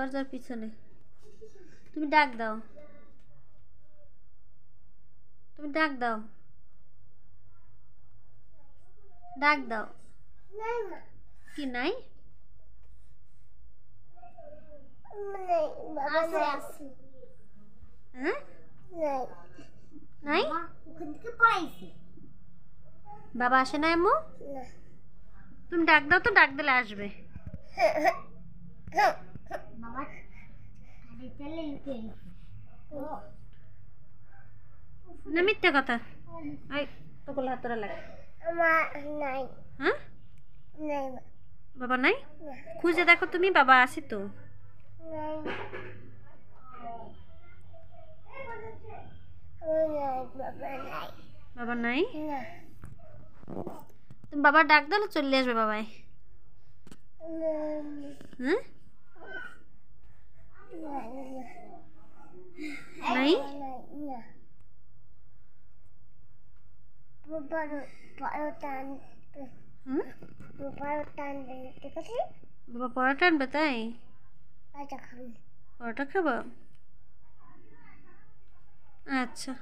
দরজার পিছনে। তুমি ডাক দাও। তুমি ডাক দাও। ডাক দাও। কি নাই? নাই। বাবা হ্যাঁ বাবা আসে না এমু না। তুমি ডাক দাও তো ডাক দিলে আসবে বাবা আরে চলে লুকে না মিথ্যা কথা। এই তো কোলা হাতরা লাগে। নাই। হ্যাঁ? নাই বাবা নাই? খুঁজে দেখো তুমি বাবা আসি তো। বাবা নাই? বাবা তুমি বাবার ডাক দিলে চলে আসবে বাবাই হ্যাঁ? নাই আছে বাবা পরোটা আনবে তাই? পরোটা খাব? আচ্ছা।